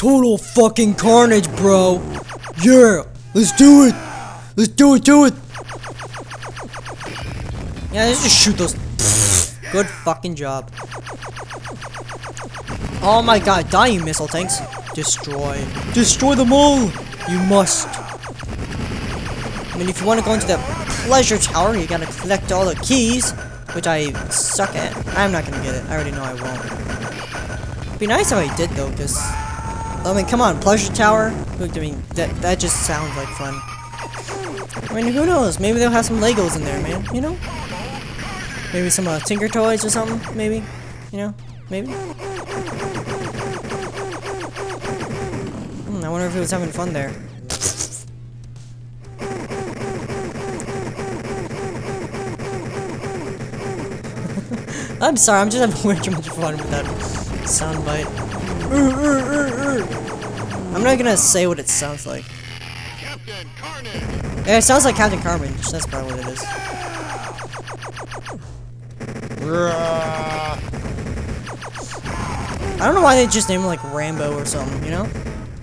Total fucking carnage, bro. Yeah, let's do it. Let's do it, do it. Yeah, let's just shoot those. Good fucking job. Oh my god, die you missile tanks. Destroy. Destroy them all. You must. I mean, if you want to go into the pleasure tower, you gotta collect all the keys, which I suck at. I'm not gonna get it. I already know I won't. Be nice if I did though, cause I mean, come on, pleasure tower. I mean, that that just sounds like fun. I mean, who knows? Maybe they'll have some Legos in there, man. You know? Maybe some uh, Tinker Toys or something. Maybe. You know? Maybe. Hmm, I wonder if he was having fun there. I'm sorry, I'm just having way too much fun with that soundbite. I'm not gonna say what it sounds like. Captain Carnage. Yeah, it sounds like Captain Carnage. That's probably what it is. I don't know why they just named him like Rambo or something, you know?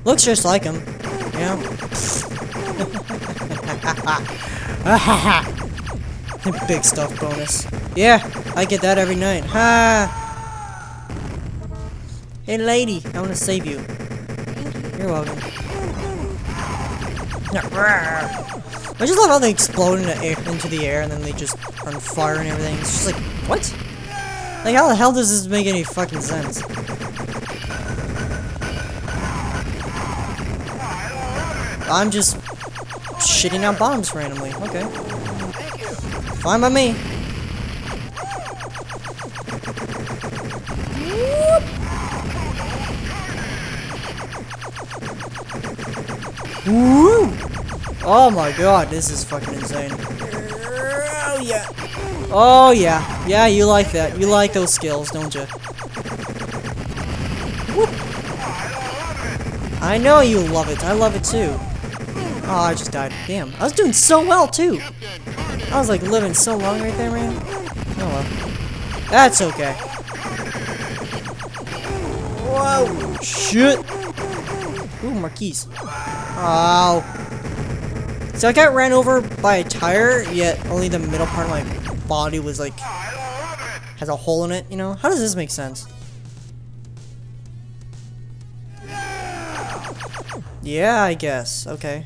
Looks just like him, you know? Big stuff bonus. Yeah, I get that every night. Ha! Hey lady, I want to save you. You're welcome. I just love how they explode into, air, into the air and then they just are on fire and everything. It's just like, what? Like, how the hell does this make any fucking sense? I'm just shitting out bombs randomly. Okay. Fine by me. Woo! Oh my god, this is fucking insane. Oh yeah. Oh yeah. Yeah, you like that. You like those skills, don't you? I know you love it. I love it too. Oh, I just died. Damn. I was doing so well too. I was like living so long right there, man. Oh well. That's okay. Whoa. Shit. Ooh, Marquise. Ow. So I got ran over by a tire, yet only the middle part of my body was like, has a hole in it, you know? How does this make sense? Yeah, I guess. Okay.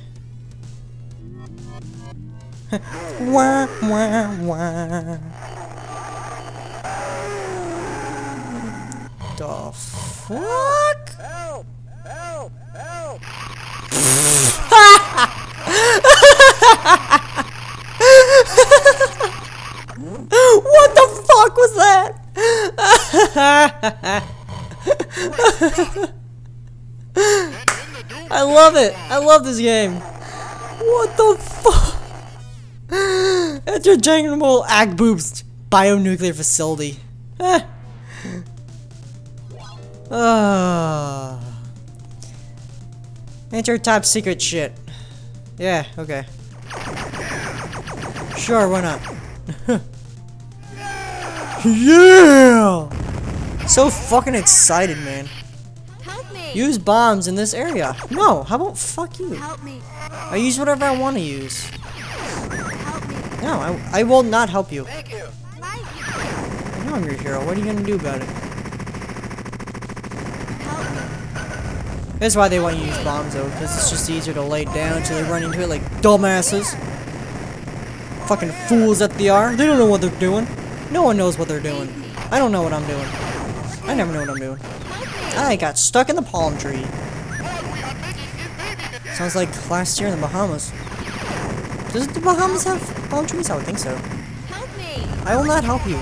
wah, wah, wah. The fuck? Help! Help! Help! what the fuck was that? I love it. I love this game. What the fuck? Enter General Agboob's bionuclear facility. Eh. Ah. Enter top secret shit. Yeah, okay. Sure, why not? yeah! So fucking excited, man. Help me! Use bombs in this area. No, how about fuck you? Help me! I use whatever I want to use. Help me! No, I, I will not help you. Thank you. My I know I'm your hero. What are you gonna do about it? help me! That's why they want you to use bombs, though, because it's just easier to lay down until they run into it like dumbasses. Fucking fools that they are. They don't know what they're doing. No one knows what they're doing. I don't know what I'm doing. I never know what I'm doing. I got stuck in the palm tree. Sounds like last year in the Bahamas. Does the Bahamas have palm trees? I would think so. Help me! I will not help you.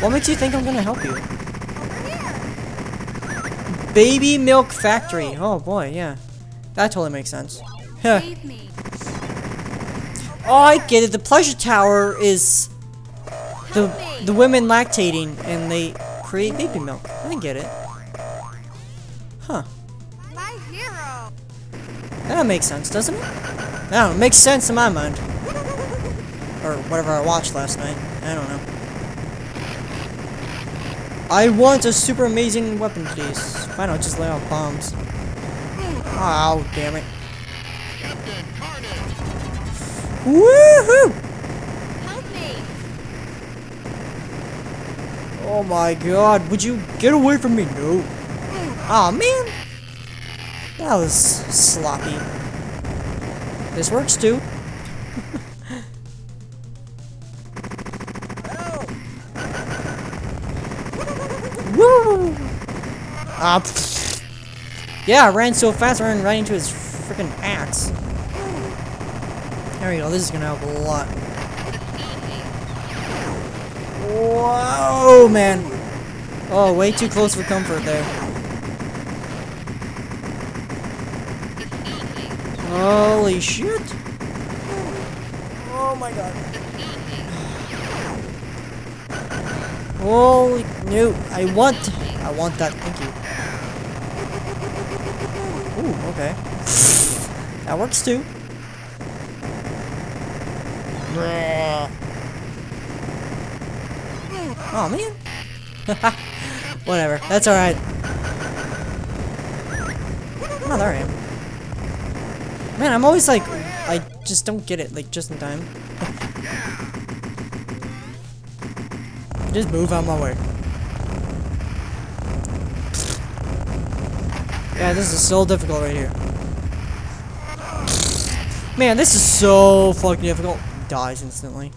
What makes you think I'm gonna help you? Baby Milk Factory. Oh, oh boy, yeah. That totally makes sense. Huh. Oh, I get it. The pleasure tower is the the women lactating and they create baby milk. I get it. That makes sense, doesn't it? Know. It makes sense in my mind. Or whatever I watched last night. I don't know. I want a super amazing weapon, please. Why I'll just lay out bombs. Oh, damn it. Woohoo! Oh my god, would you get away from me? No. Aw, man. That was sloppy. This works too. Woo! Ah, pfft. yeah, I ran so fast I ran right into his freaking axe. There we go, this is gonna help a lot. Whoa, man. Oh, way too close for comfort there. Holy shit. Oh my god. Holy, no, I want, I want that, thank you. Ooh, okay. That works too. Oh man. Whatever. That's alright. Oh, there I am. Man, I'm always like, I just don't get it, like, just in time. just move out my way. Yeah, this is so difficult right here. Man, this is so fucking difficult. Dies instantly.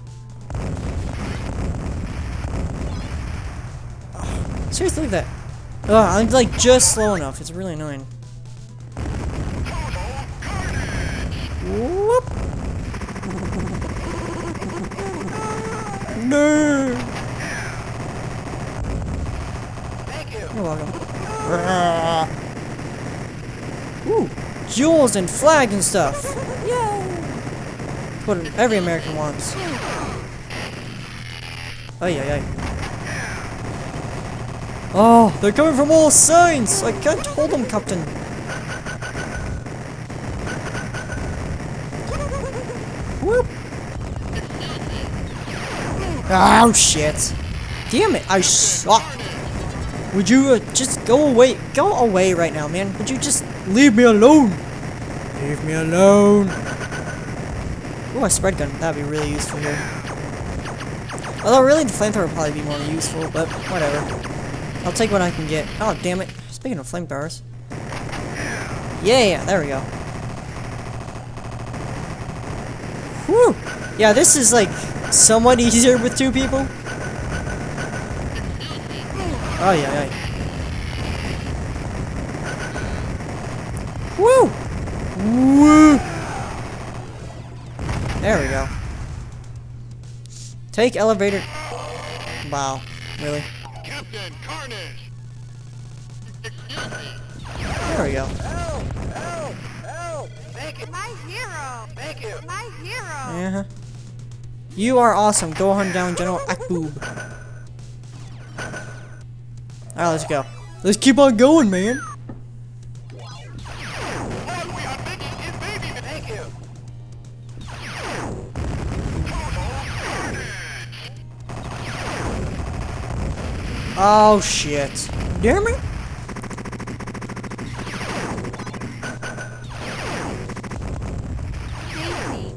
Seriously, look at that. Ugh, I'm like just slow enough. It's really annoying. Whoop. No. Thank you. You're welcome. Ooh, jewels and flag and stuff. Yay! What every American wants. Oh yeah, yeah. Oh, they're coming from all sides! I can't hold them, Captain. Whoop! Oh shit! Damn it, I suck! Would you uh, just go away? Go away right now, man. Would you just leave me alone? Leave me alone. Ooh, a spread gun. That'd be really useful here. Although, really, the flamethrower would probably be more useful, but whatever. I'll take what I can get. Oh, damn it. Speaking of flamethrowers. Yeah, there we go. Whew. Yeah, this is, like, somewhat easier with two people. Oh, yeah, yeah. Woo! Woo! There we go. Take elevator. Wow. Really? Captain Carnage. There we go. Help! Help! Help! Thank you. My hero. Thank you. My hero. Yeah. Uh-huh. You are awesome. Go hunt down General Akboob. Alright, let's go. Let's keep on going, man. Oh, shit. Damn it. Me.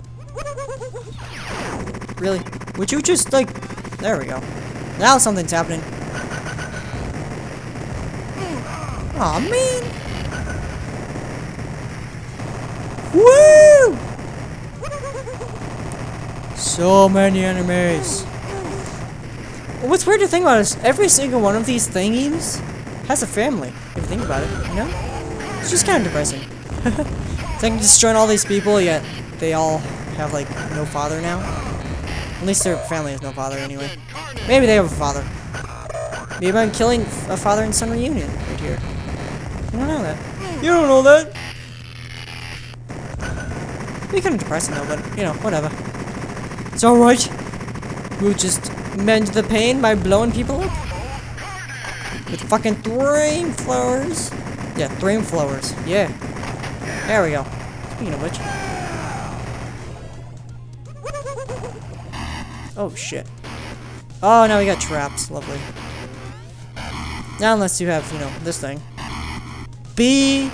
Really? Would you just, like... There we go. Now something's happening. Aw, man. Woo! So many enemies. What's weird to think about is every single one of these thingies has a family. If you think about it, you know? It's just kind of depressing. it's like destroying all these people, yet they all have like no father now. At least their family has no father anyway. Maybe they have a father. Maybe I'm killing a father and son reunion right here. You don't know that. You don't know that. Be kind of depressing though, but you know, whatever. It's alright. We'll just mend the pain by blowing people up. With fucking flamethrowers. Yeah, flamethrowers. Yeah. There we go. Speaking of which. Oh shit. Oh, now we got traps. Lovely. Now unless you have, you know, this thing. Be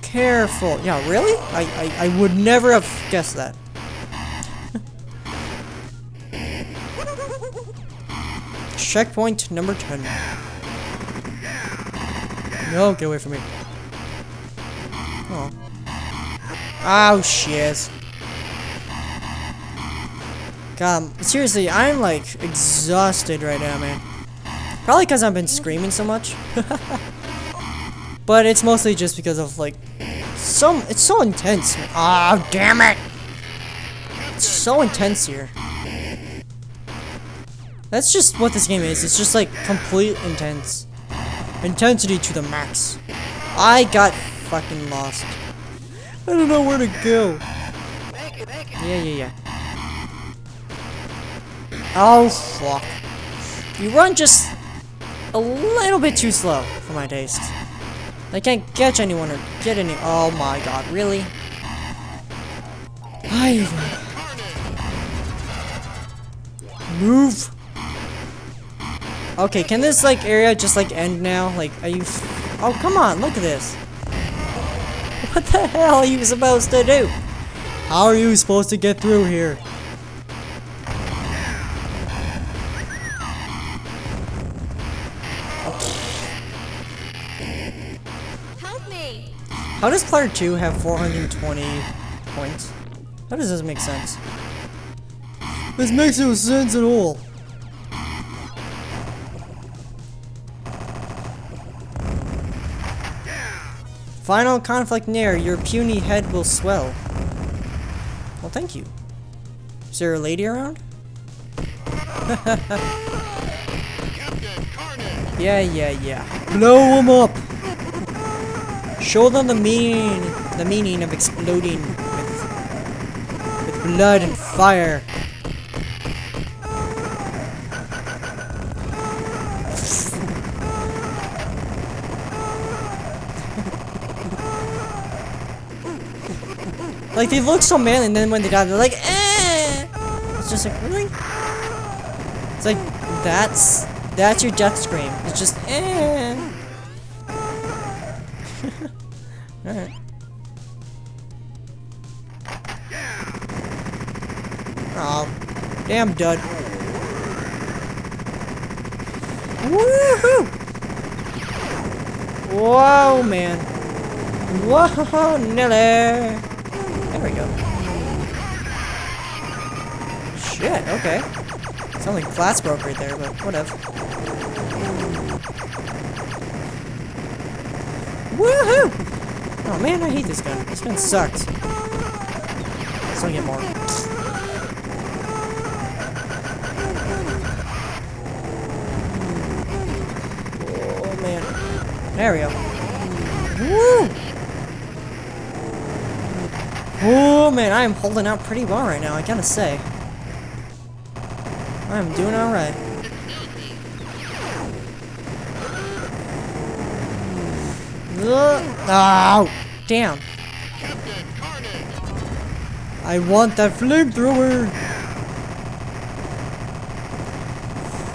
careful. Yeah, really? I, I, I would never have guessed that. Checkpoint number 10. No, get away from me. Oh. Oh, shit. God, seriously, I'm like exhausted right now, man. Probably because I've been screaming so much. but it's mostly just because of like some. It's so intense. Man. Oh, damn it! It's so intense here. That's just what this game is. It's just like complete intense. Intensity to the max. I got fucking lost. I don't know where to go. Yeah, yeah, yeah. Oh, fuck. You run just a little bit too slow for my taste. I can't catch anyone or get any- Oh my god, really? I Move! Okay, can this, like, area just, like, end now? Like, are you- Oh, come on, look at this! What the hell are you supposed to do? How are you supposed to get through here? Help me! How does player 2 have 420 points? How does this make sense? This makes no sense at all. Final conflict near, your puny head will swell. Well, thank you. Is there a lady around? Yeah, yeah, yeah. Blow them up! Show them the meaning, the meaning of exploding with, with blood and fire. like they look so manly, and then when they die, they're like, eh. It's just like really. It's like that's that's your death scream. It's just eh. Alright. Oh, damn dud. Woohoo! Whoa, man. Whoa, Nelly. There we go. Shit, okay. Sounds like glass broke right there, but whatever. Woohoo! Oh man, I hate this gun. This gun sucks. Let's not get more. Oh man. There we go. Woo! Oh man, I am holding out pretty well right now, I gotta say. I'm doing alright. Oh, damn. I want that flamethrower.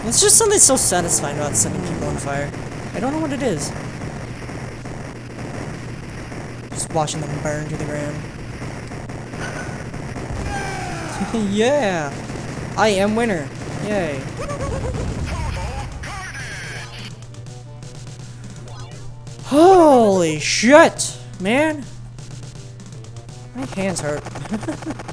It's just something so satisfying about setting people on fire. I don't know what it is. Just watching them burn to the ground. yeah! I am winner. Yay. Holy shit, man. My hands hurt.